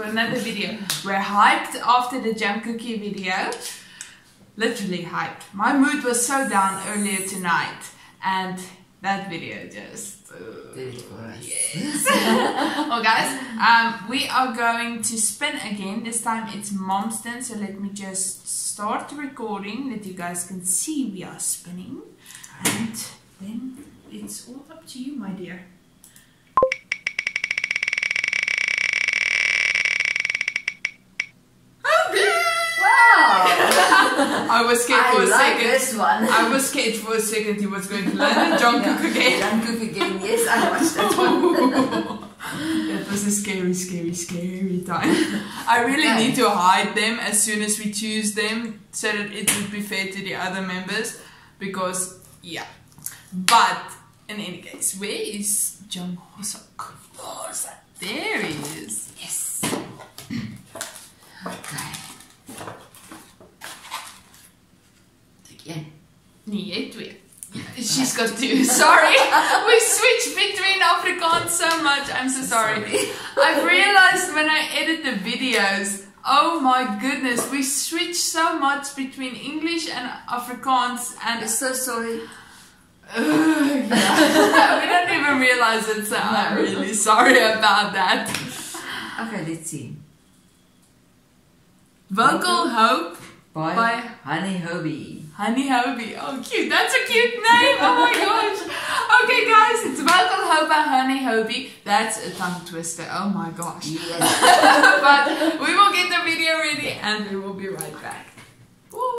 another video. We're hyped after the Jungkook video. Literally hyped. My mood was so down earlier tonight and that video just uh, Yes. well, guys, um, we are going to spin again. This time it's Momston, so let me just start recording that you guys can see we are spinning, and then it's all up to you, my dear. I was scared I for a like second. This one. I was scared for a second he was going to land at John again. Jungkook again, yes, I watched that one. it was a scary, scary, scary time. I really need to hide them as soon as we choose them so that it would be fair to the other members because, yeah. But in any case, where is John Hosok? Hosok. There he is. Yes. okay again. Nietwe. She's got to. Sorry, we switch between Afrikaans so much. I'm so sorry. i realized when I edit the videos, oh my goodness, we switch so much between English and Afrikaans, and I'm so sorry. yeah. we don't even realize it, so no. I'm really sorry about that. Okay, let's see. Vocal hope by, by HoneyHobee. Honey Hobie. Oh, cute. That's a cute name. Oh my gosh. Okay, guys, it's Vocal Hope by HoneyHobee. That's a tongue twister. Oh my gosh. Yes. but we will get the video ready and we will be right back. Woo.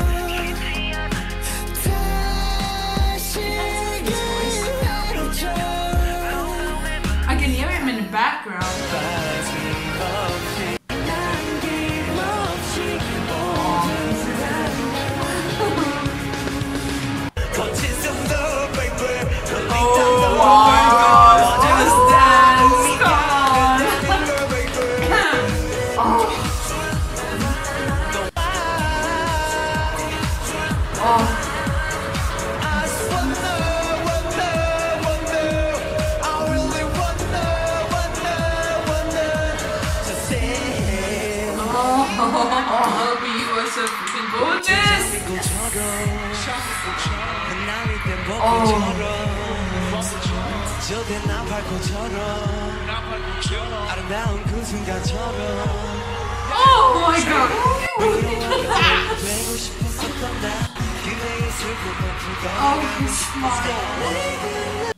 hope you also freaking gorgeous. Oh. Oh my god. oh, smile.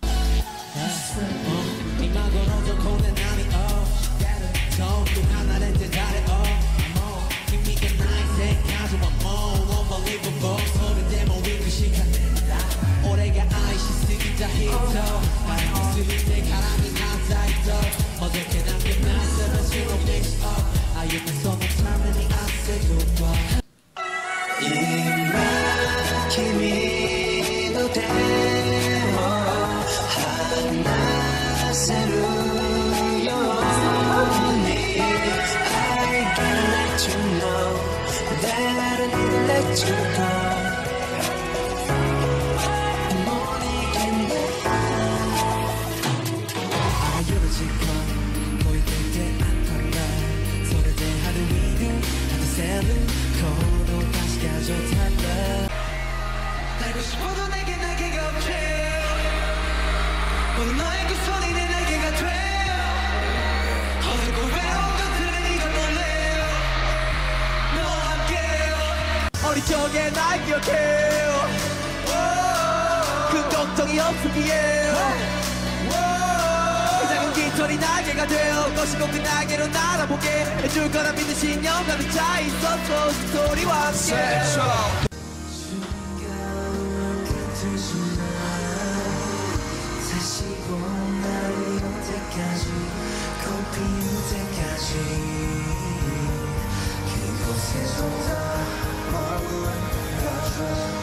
바라보게 해줄 거라 믿는 신념 가득 차 있었어 소리와 함께 그곳에서 다 머물러 줘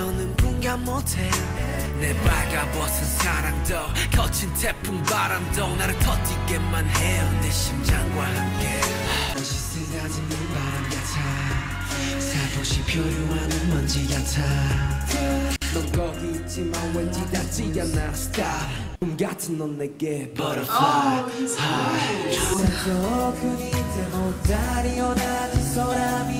너는 분간 못해 내빨가벗은 사랑도 거친 태풍 바람도 나를 터뛰게만 해요 내 심장과 함께 다시 쓰다듬는 바람 같아 살포시 표류하는 먼지 같아 넌 거기 있지만 왠지 닿지 않아 스타 같은 넌 내게 butterfly oh, high 그때보다 리어다진 서랍이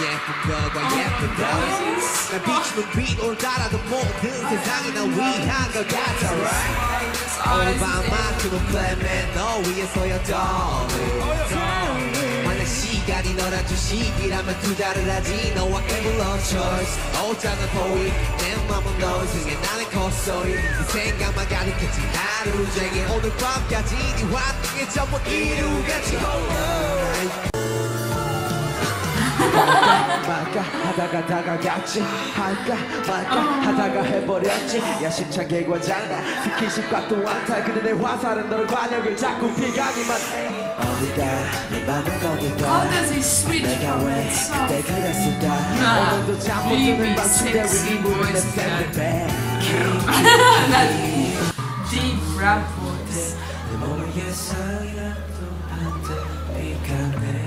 예쁜가 예쁜가 나 비춤은 비올 따라도 모든 세상이나 위한 것 같아 right 오늘밤만큼은 플랜맨 너 위에서였던 만약 시간이 너란 주식이라면 투자를 하지 너와 에블런 choice 옷장은 보이 내 맘은 너 중에 나는 콧소리 네 생각만 가득했지 하루 종일 오늘 밤까지 네 화등에 전부 이루겠지 Whole life 말까 하다가 다가갔지 할까 말까 하다가 해버렸지 야심차게 과장아 스킨십과 또 왕타 그래 내 화살은 너를 관역을 자꾸 피하기만 어디가 내 맘은 어디가 내가 왜 그때 그랬을까 아, 오늘도 잠못 드는 밤 침대 위 무릎에 stand back deep rap voice 내 몸을 예상이라도 한테 비가 내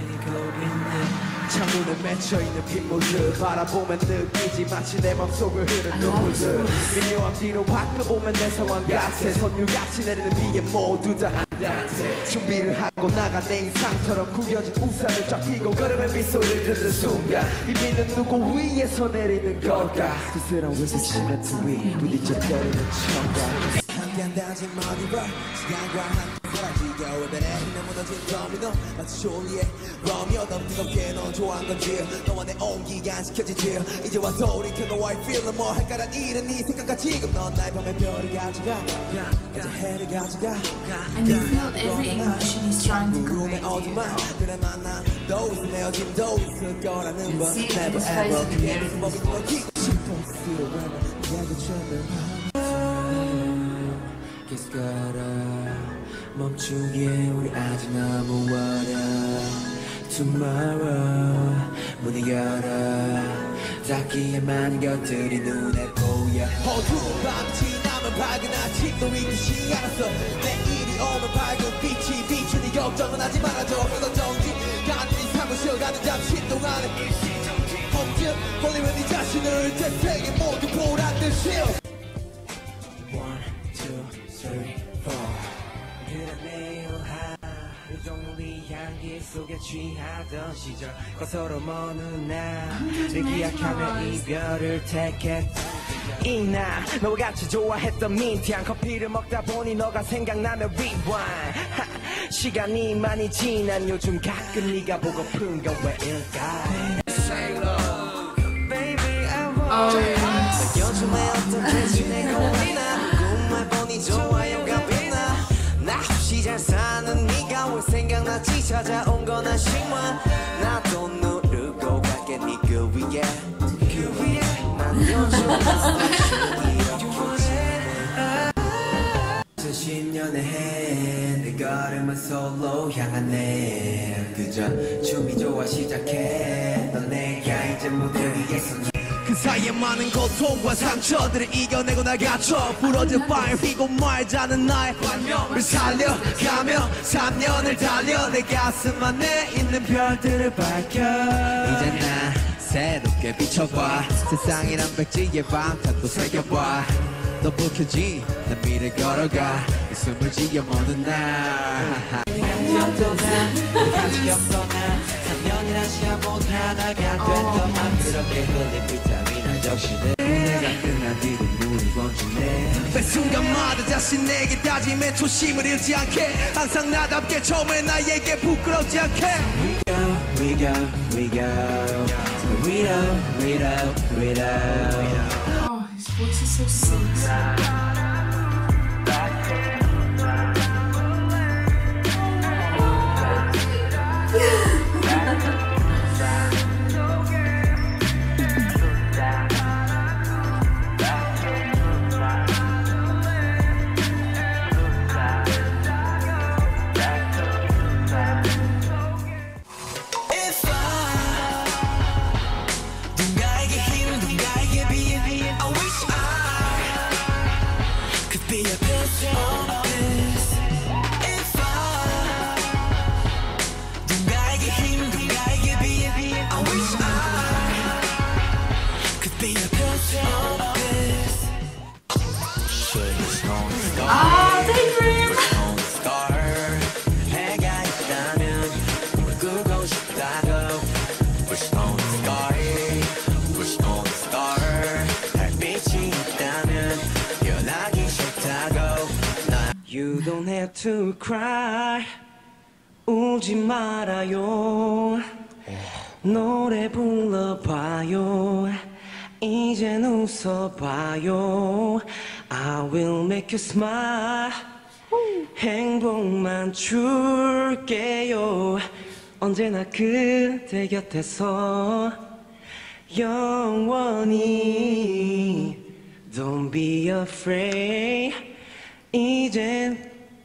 창문에 맺혀있는 빗물을 바라보면 느끼지 마치 내 맘속을 흐르는 눈물들 미묘한 뒤로 바꿔보면 내 상황 같아 선유같이 내리는 비에 모두 다 한량새 준비를 하고 나가 내 인상처럼 구겨진 우산을 쫙 피고 걸음에 미소를 듣는 순간 이 비는 누구 위에서 내리는 걸까 스스럼 외치는 두 위, 부딪혀 때리는 청각 깐다진 마디와 시간과 함께 사라지게 외면해 힘내 무너진 더미너 마치 쇼리에 럼이여 더 뜨겁게 넌 좋아한 건지 너와 내 온기가 지켜지지 이제 와서 우리 켜 너와의 feeling 뭘 할까란 일은 네 생각과 지금 넌날 밤의 별을 가져가 어제 해를 가져가 And you feel every emotion is trying to come back to you 그래 만나 너 웃음에 어짐도 있을 거라는 건 Never ever 내게 숨어있는 너 기고 싶어 쓰러워 내가 처음에 함께 살아 멈추기에 우리 아직 너무 멀어 Tomorrow 문을 열어 닿기에 많은 것들이 눈에 보여 어두운 밤 지나면 밝은 아침 도 있듯이 알았어 내일이 오면 밝은 빛이 비추니 걱정은 하지 말아줘 그건 정지 가느니 사을 쉬어가는 잠시 동안에 일시정지 멈춘 멀리 왜네 자신을 제 세계 모두 보란 듯이 그 종리 향기 속에 취하던 시절 거서로 먼훗나 느끼약하며 이별을 택했다 이나 너와 같이 좋아했던 민트향 커피를 먹다 보니 너가 생각나면 rewind 시간이 많이 지난 요즘 가끔 네가 보고픈 건 왜일까 oh. 요즘에 어떻게 지내고 있나 꿈만 보니 좋아 잘 사는 네가 왜 생각나지 찾아온 건 아쉬워 나도 누르고 갈게 네그 위에 그 위에 난 요즘 신년에 아. 내 걸음은 솔로 향하네 그저 춤이 좋아 시작해 너 내가 이제 무대 위에서 그 사이에 많은 고통과 상처들을 이겨내고 나가죠 부러진 바에 휘고 말자는 나의 관념을 살려가며 3년을 달려 내 가슴 안에 있는 별들을 밝혀 이제 나 새롭게 비춰봐 세상이란 백지에 방탄도 새겨봐 너 불켜진 난미래 걸어가 이 숨을 지겨 모든 날 3년 동안 가지없어 나 3년이란 시간 못 하다가 됐던 맘 그렇게 흘린 빛 그 정신에 내가 끝난 뒤도 눈이 번지네 매 순간마다 자신에게 다짐해 초심을 잃지 않게 항상 나답게 처음에 나에게 부끄럽지 않게 We go, we go, we go We go, we go, we go oh, Yeah. had to cry 울지 말아요 노래 불러봐요 이젠 웃어봐요 I will make you smile 행복만 줄게요 언제나 그대 곁에서 영원히 Don't be afraid 이젠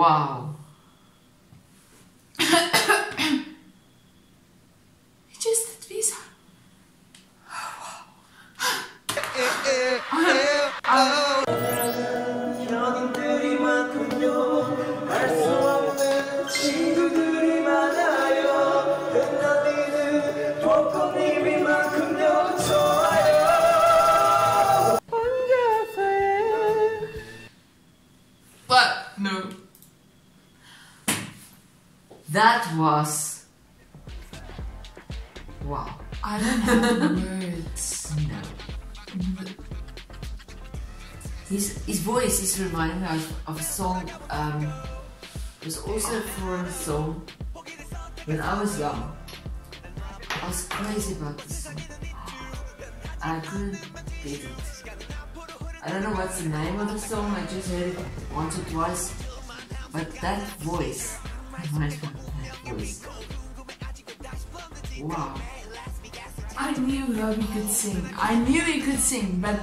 Wow. this is reminding me of, of a song. Um, it was also a foreign song when I was young. I was crazy about this song. I couldn't beat it. I don't know what's the name of the song, I just heard it once or twice. But that voice reminds me of that voice. Wow. I knew Hobi could sing. I knew he could sing, but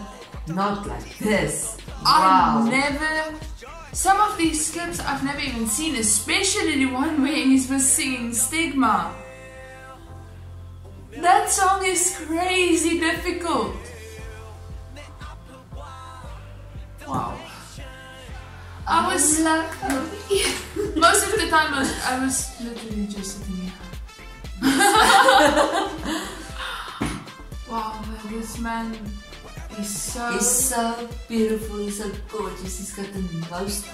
not like this. Wow. I never. Some of these clips I've never even seen, especially the one where he's was singing Stigma. That song is crazy difficult. Wow. I was like, most of the time I was, I was literally just sitting here. wow, this man He's so he's so beautiful. He's so gorgeous. He's got the most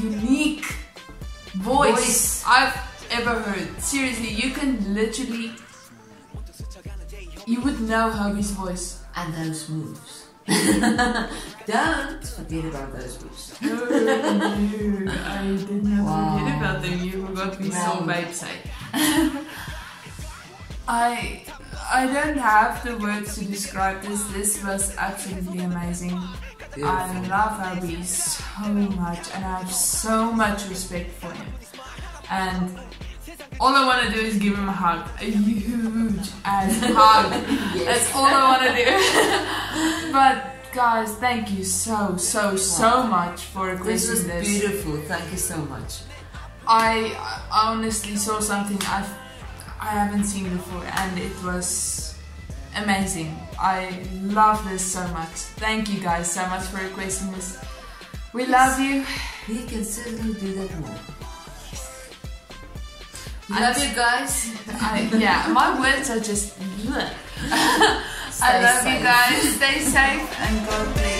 unique voice, voice. I've ever heard. Seriously, you can literally you would know how his voice and those moves. Don't forget about those moves. no, I didn't wow. forget about them. You forgot me well, so babe say. I I don't have the words to describe this. This was absolutely amazing. Beautiful. I love Hobi so much and I have so much respect for him. And all I want to do is give him a hug. A huge ass hug. Yes. That's all I want to do. but guys, thank you so, so, so much for agreeing this. Was this beautiful. Thank you so much. I, I honestly saw something I've I haven't seen before and it was amazing. I love this so much. Thank you guys so much for requesting this. We yes. love you. We can certainly do that more. I Love you guys. I, yeah, my words are just. I love safe. you guys. Stay safe and God bless.